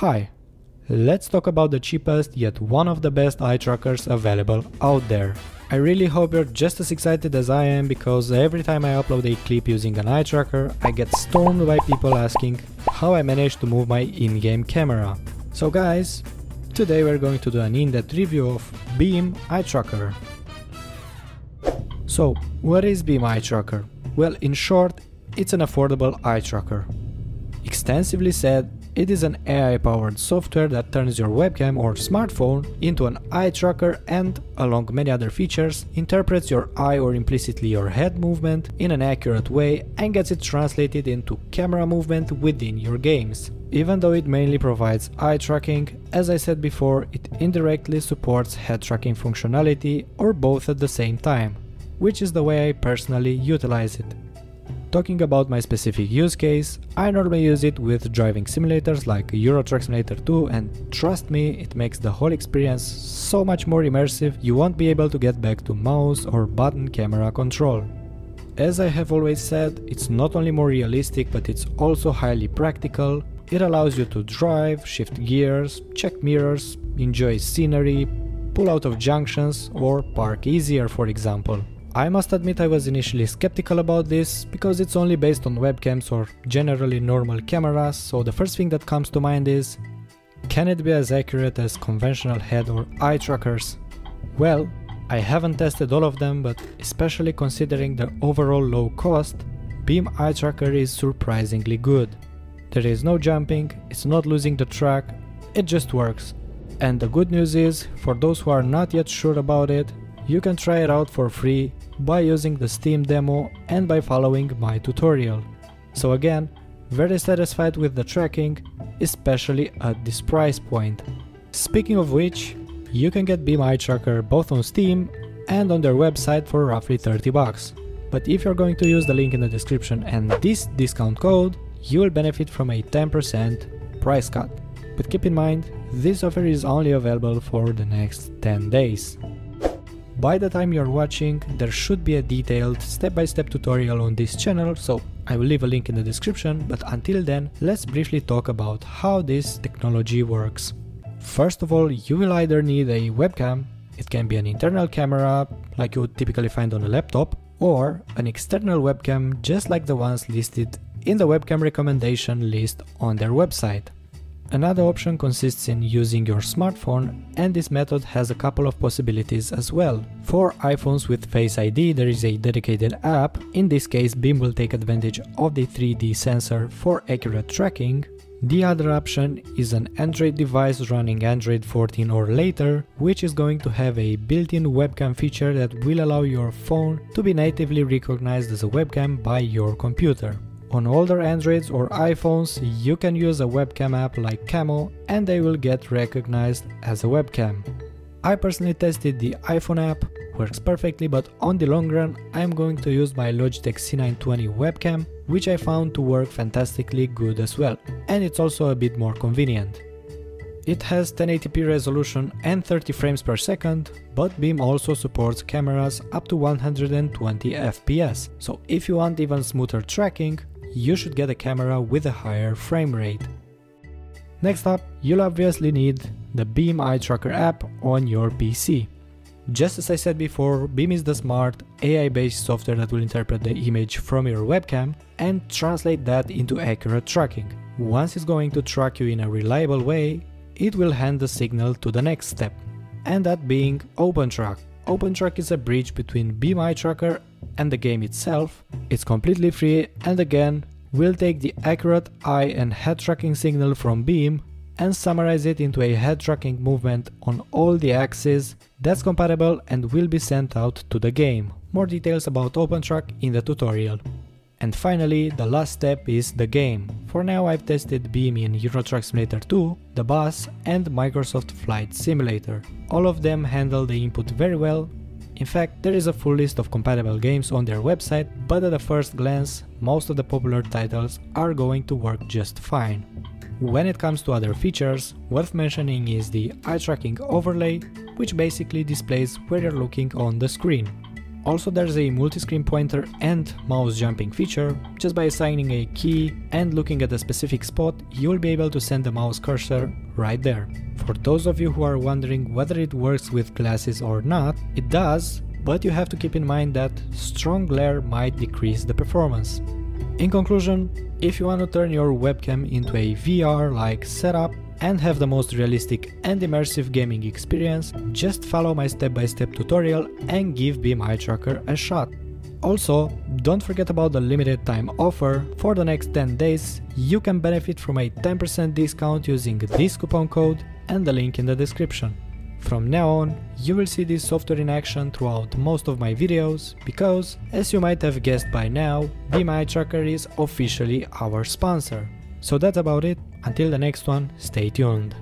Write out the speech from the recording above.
Hi, let's talk about the cheapest yet one of the best eye trackers available out there. I really hope you're just as excited as I am because every time I upload a clip using an eye tracker, I get stormed by people asking how I managed to move my in-game camera. So guys, today we're going to do an in-depth review of Beam Eye Tracker. So, what is Beam Eye Tracker? Well, in short, it's an affordable eye tracker. Extensively said, it is an AI-powered software that turns your webcam or smartphone into an eye tracker and, along many other features, interprets your eye or implicitly your head movement in an accurate way and gets it translated into camera movement within your games. Even though it mainly provides eye tracking, as I said before, it indirectly supports head tracking functionality or both at the same time, which is the way I personally utilize it. Talking about my specific use case, I normally use it with driving simulators like Euro Truck Simulator 2 and trust me, it makes the whole experience so much more immersive you won't be able to get back to mouse or button camera control. As I have always said, it's not only more realistic but it's also highly practical, it allows you to drive, shift gears, check mirrors, enjoy scenery, pull out of junctions or park easier for example. I must admit I was initially skeptical about this, because it's only based on webcams or generally normal cameras, so the first thing that comes to mind is can it be as accurate as conventional head or eye trackers? Well, I haven't tested all of them, but especially considering the overall low cost, Beam Eye Tracker is surprisingly good. There is no jumping, it's not losing the track, it just works. And the good news is, for those who are not yet sure about it, you can try it out for free by using the Steam demo and by following my tutorial. So again, very satisfied with the tracking, especially at this price point. Speaking of which, you can get Beam Eye Tracker both on Steam and on their website for roughly 30 bucks. But if you're going to use the link in the description and this discount code, you will benefit from a 10% price cut. But keep in mind, this offer is only available for the next 10 days. By the time you're watching, there should be a detailed step-by-step -step tutorial on this channel, so I will leave a link in the description, but until then, let's briefly talk about how this technology works. First of all, you will either need a webcam, it can be an internal camera, like you would typically find on a laptop, or an external webcam just like the ones listed in the webcam recommendation list on their website. Another option consists in using your smartphone and this method has a couple of possibilities as well. For iPhones with Face ID there is a dedicated app, in this case Beam will take advantage of the 3D sensor for accurate tracking. The other option is an Android device running Android 14 or later, which is going to have a built-in webcam feature that will allow your phone to be natively recognized as a webcam by your computer. On older Androids or iPhones, you can use a webcam app like Camo and they will get recognized as a webcam. I personally tested the iPhone app, works perfectly, but on the long run I'm going to use my Logitech C920 webcam, which I found to work fantastically good as well, and it's also a bit more convenient. It has 1080p resolution and 30 frames per second, but Beam also supports cameras up to 120 fps, so if you want even smoother tracking, you should get a camera with a higher frame rate. Next up, you'll obviously need the Beam Eye Tracker app on your PC. Just as I said before, Beam is the smart, AI-based software that will interpret the image from your webcam and translate that into accurate tracking. Once it's going to track you in a reliable way, it will hand the signal to the next step, and that being OpenTrack. OpenTrack is a bridge between Beam Eye Tracker and the game itself. It's completely free and again will take the accurate eye and head tracking signal from Beam and summarize it into a head tracking movement on all the axes that's compatible and will be sent out to the game. More details about OpenTrack in the tutorial. And finally, the last step is the game. For now I've tested Beam in Euro Truck Simulator 2, the bus and Microsoft Flight Simulator. All of them handle the input very well. In fact, there is a full list of compatible games on their website, but at a first glance, most of the popular titles are going to work just fine. When it comes to other features, worth mentioning is the eye tracking overlay, which basically displays where you're looking on the screen. Also there's a multi-screen pointer and mouse jumping feature. Just by assigning a key and looking at a specific spot, you'll be able to send the mouse cursor right there. For those of you who are wondering whether it works with glasses or not, it does, but you have to keep in mind that strong glare might decrease the performance. In conclusion, if you want to turn your webcam into a VR-like setup and have the most realistic and immersive gaming experience, just follow my step-by-step -step tutorial and give Beam Eye Tracker a shot. Also, don't forget about the limited time offer. For the next 10 days, you can benefit from a 10% discount using this coupon code and the link in the description. From now on, you will see this software in action throughout most of my videos, because, as you might have guessed by now, Beam Eye Tracker is officially our sponsor. So that's about it, until the next one, stay tuned.